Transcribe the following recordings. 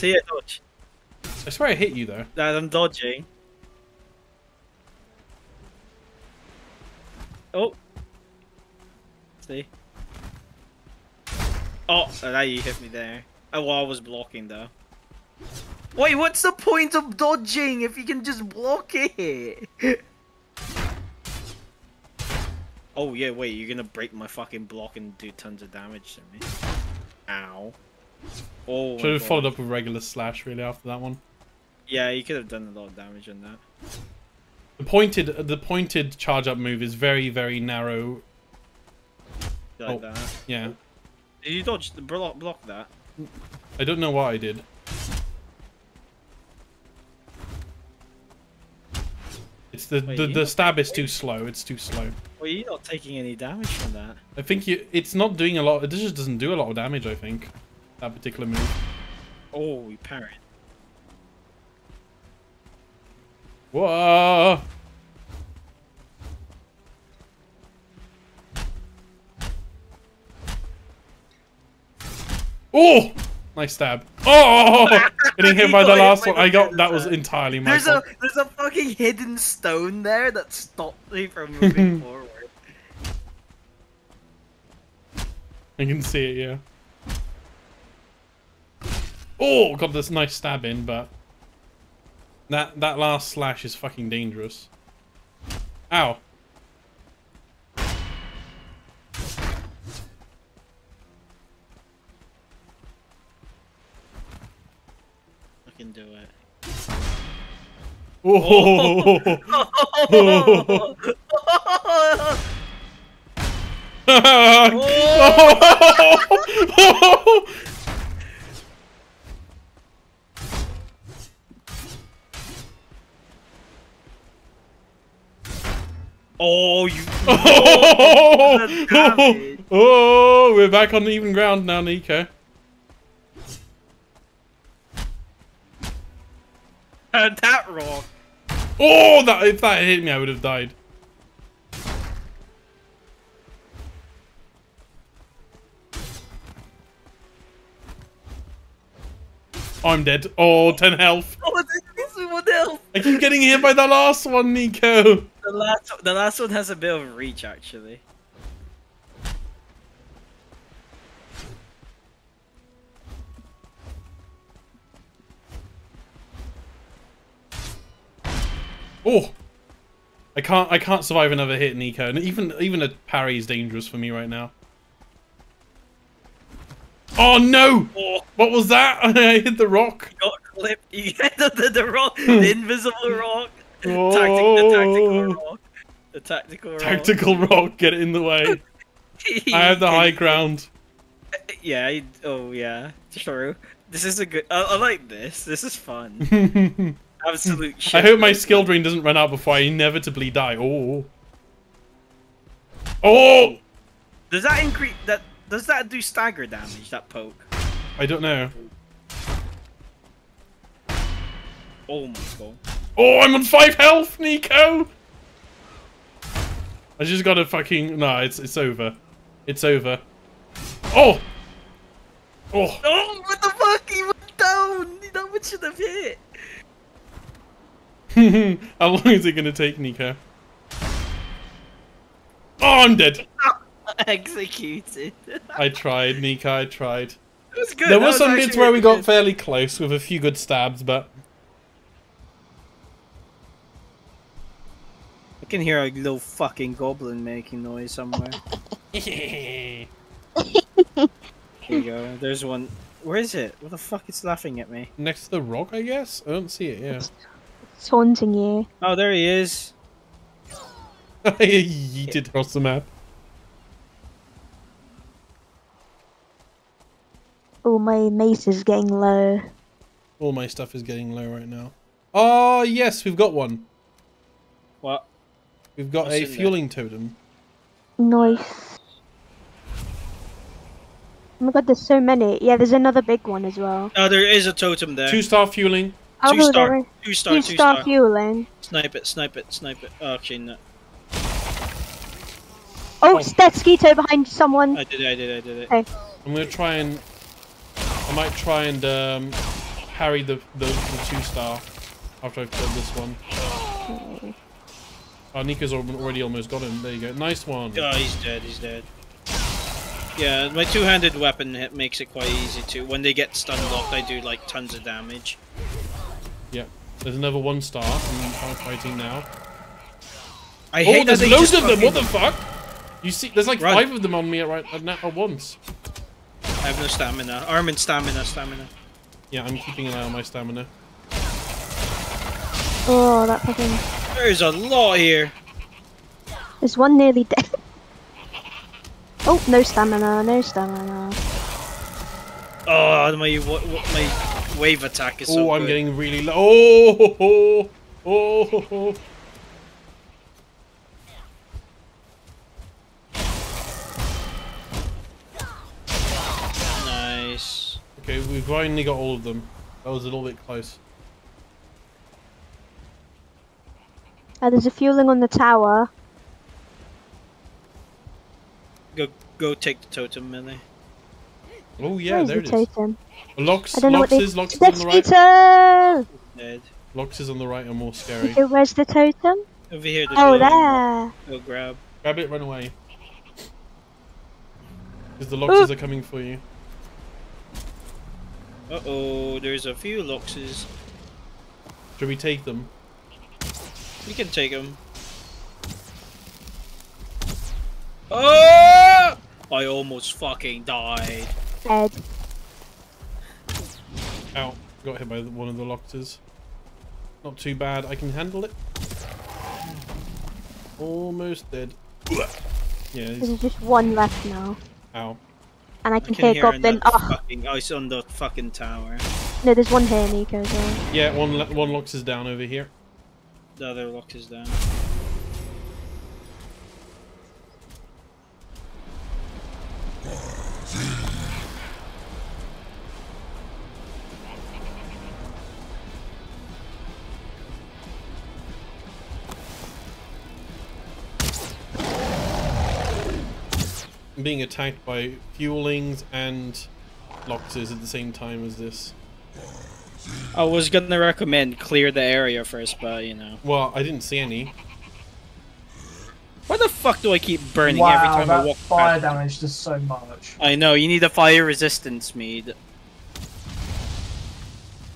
See it, dodge. I swear I hit you though. That I'm dodging. Oh. See. Oh, so now you hit me there. Oh, well, I was blocking though. Wait, what's the point of dodging if you can just block it? oh yeah, wait, you're gonna break my fucking block and do tons of damage to me. Ow. Oh. Should have followed up with regular slash really after that one. Yeah, you could have done a lot of damage on that. The pointed the pointed charge up move is very very narrow. Like Oh. that. Yeah. Did you dodge the block block that? I don't know what I did. It's the Wait, the, the stab is too slow. It's too slow. Well, you're not taking any damage from that. I think you it's not doing a lot. It just doesn't do a lot of damage. I think that particular move. Oh, we parent. Whoa! Oh! Nice stab. Oh! Getting hit by the last one. I got that was entirely my There's fault. a there's a fucking hidden stone there that stopped me from moving forward. I can see it, yeah. Oh, got this nice stab in, but that that last slash is fucking dangerous. Ow. I can do it. Oh. oh, oh. you. oh, damage. oh, we're back on even ground now, Nico. Uh, that rock. Oh, that if that hit me, I would have died. I'm dead. Oh, 10 health. Oh, this is what else? I keep getting hit by the last one, Nico. The last the last one has a bit of reach actually. Oh, I can't. I can't survive another hit, Nico. And even even a parry is dangerous for me right now. Oh no! Oh, What was that? I hit the rock. got clipped. You get the, the, the rock, the hmm. invisible rock, Oh. Tactic, the tactical rock, the tactical rock. Tactical rock, get it in the way. I have the high ground. Yeah. I- Oh yeah. True. This is a good. I, I like this. This is fun. Absolute shit. I hope my skill drain doesn't run out before I inevitably die. Oh. Oh! Does that increase that? Does that do stagger damage? That poke. I don't know. Oh my god. Oh, I'm on five health, Nico! I just gotta fucking... No, it's, it's over. It's over. Oh! Oh! Oh, what the fuck? He went down. That one should have hit. How long is it gonna take, Nico? Oh, I'm dead. Executed. I tried, Nico, I tried. was good. There were some actually bits where we really got fairly close with a few good stabs, but... can hear a little fucking goblin making noise somewhere. Here you go. There's one. Where is it? What the fuck is laughing at me? Next to the rock, I guess? I don't see it, yeah. It's haunting you. Oh, there he is. he Yeeted across the map. Oh, my mace is getting low. All my stuff is getting low right now. Oh, yes, we've got one. What? We've got What's a in there? Fuling totem. Nice. Oh my god, there's so many. Yeah, there's another big one as well. Oh, there is a totem there. Two star Fuling. Oh, Two star. there is- Two star. Two Two star star. Fuling. Snipe it. Snipe it. Snipe it. Oh, actually, no. Oh, that Skeeto behind someone. I did it. I did it. I did it. Hey. I'm gonna try and. I might try and um, parry the, the, the two star after I've killed this one. Oh, Nico's already almost got him. There you go. Nice one. Oh, he's dead. He's dead. Yeah, my two-handed weapon hit makes it quite easy too. When they get stun locked, I do like tons of damage. Yeah. There's another one star. I'm fighting now. I oh, hate there's that loads of them. What the fuck? You see, there's like Run. five of them on me at right at, at once. I have no stamina. Arm and stamina, stamina. Yeah, I'm keeping an eye on my stamina. Oh, that fucking. There's a lot here. There's one nearly dead. Oh, no stamina, no stamina. Oh, my what, what, my wave attack is Oh, so I'm good. getting really low. Oh, oh, oh, oh, oh, Nice. Okay, we've finally got all of them. That was a little bit close. Uh, there's a Fuling on the tower. Go, go take the totem, Millie. Oh yeah, Where's there the it is. totem? Lox, I don't know what Lox they. is, Lox is on That's the right. Peter! Dead. Lox is on the right are more scary. Okay, where's the totem? Over here. The Oh, glowing there! Go grab. Grab it, run away. Because the Loxes are coming for you. Uh oh, there's a few Loxes. Should we take them? We can take him. Oh! I almost fucking died. Dead. Ow. Got hit by one of the Loxes. Not too bad. I can handle it. Almost dead. Yeah. There's just one left now. Ow. And I I can, can hear hear Goblin. Oh, fucking ice on the fucking tower. no, there's one here, Nico, as well. Yeah, one le- one Lox is down over here. The other Lox is down. Being attacked by Fulings and Loxes at the same time as this. I was gonna recommend clear the area first, but you know. Well, I didn't see any. Why the fuck do I keep burning wow, every time that I walk fire past? damage does so much. I know, you need a fire resistance mead.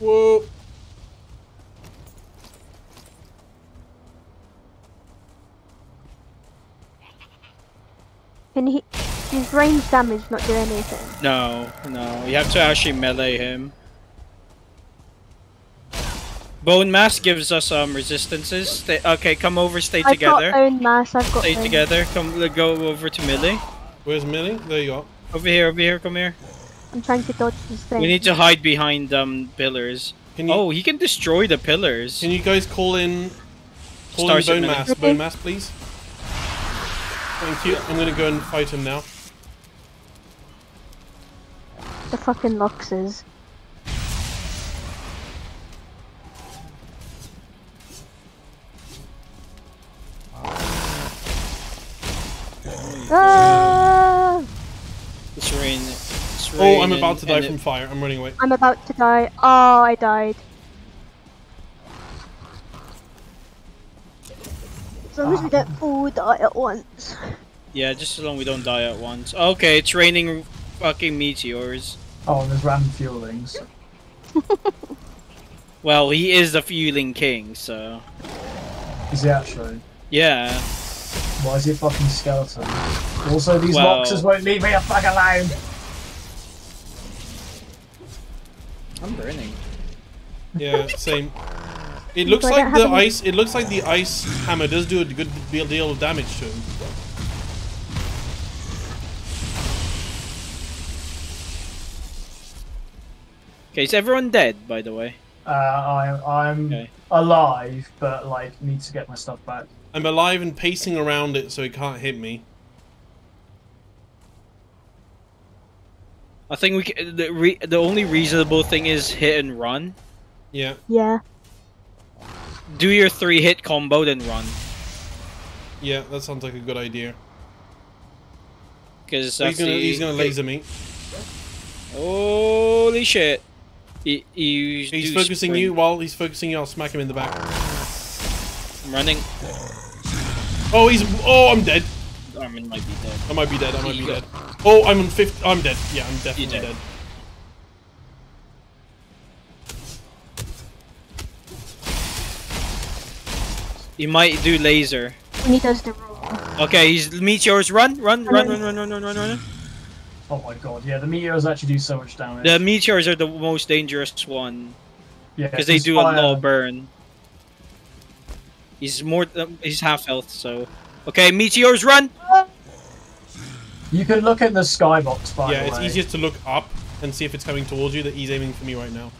Whoa! Can he? His range damage not do anything. No, no, you have to actually melee him. Bone mass gives us um resistances. Stay, okay, come over, stay I've together. got bone mass. I've got. Stay bone- together. Come, go over to melee. Where's Millie? There you go. Over here, over here, come here. I'm trying to dodge this thing. We need to hide behind um pillars. Can you Oh, he can destroy the pillars. can you guys call in call Stars in bone mass? Okay. Bone mass, please. Thank you. I'm gonna go and fight him now. The fucking Loxes. Ah! It's rain. It's Oh, I'm about to die and from it- fire. I'm running away. I'm about to die. Oh, I died. As long as we don't all die at once. Yeah, just as long as we don't die at once. Okay, it's raining fucking meteors. Oh, there's random Fulings. Well, he is the Fuling king, so Is he actually? yeah. Why is he a fucking skeleton? Also, these Well- boxes won't leave me a fuck alone. I'm burning. Yeah, same. It looks I like the have ice. It looks like the ice hammer does do a good deal deal of damage to him. Okay, is everyone dead, by the way? Uh, I, I'm Okay. alive, but like need to get my stuff back. I'm alive and pacing around it, so it can't hit me. I think we ca the re the only reasonable thing is hit and run. Yeah. Yeah. Do your three hit combo, then run. Yeah, that sounds like a good idea. Because he's gonna he's gonna laser me. Holy shit! He, he He's focusing sprint. you. While he's focusing you, I'll smack him in the back. I'm running. Oh, he's. Oh, I'm dead. Armin might be dead. I might be dead. I might be dead. Oh, I'm on fifth. I'm dead. Yeah, I'm definitely dead. dead. He might do laser. When he does the roll. Okay, he's meteors. Run, run, run, run, run, run, run, run, run. Oh my god, yeah, the meteors actually do so much damage. The meteors are the most dangerous one yeah, because they do a low burn. He's more. Um, he's half health, so. Okay, meteors, run. You can look in the skybox, by yeah, the it's way. easiest to look up and see if it's coming towards you. That he's aiming for me right now.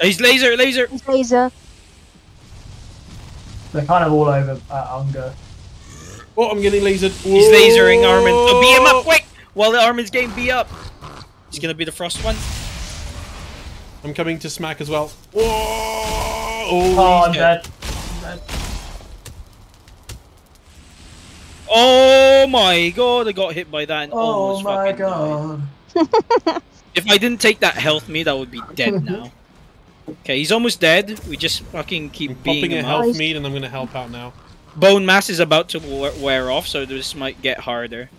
He's laser, laser. His laser. They're kind of all over at Unger. Oh, I'm getting lasered. He's lasering Armin. So beat him up quick while the Armin's getting beat up. He's gonna be the frost one. I'm coming to smack as well. Whoa! Oh, Oh, I'm dead. dead. I'm dead. Oh my god! I got hit by that. And Oh almost my fucking died. god. If I didn't take that health me, that would be dead now. Okay, he's almost dead. We just fucking keep I'm beating popping a him health up. meat and I'm gonna help out now. Bone mass is about to wear, wear off, so this might get harder.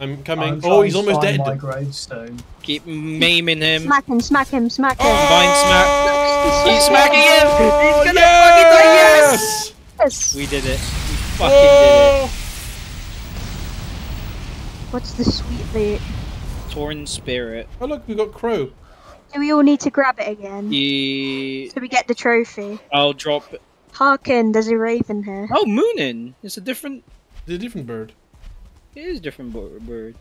I'm coming. I'm oh, he's almost dead. My gravestone. Keep maiming him. Smack him, smack him, smack him. Combine smack. Oh, He's smacking him. He's Oh, gonna fucking die. Yes! Yes. We did it. We fucking did it. What's the sweet bit? Torn spirit. oh look, we got crow. Do we all need to grab it again? He... So we get the trophy. I'll drop. It. Harkin, there's a raven here. Oh, Munin. It's a different. It's a different bird. It is a different bird.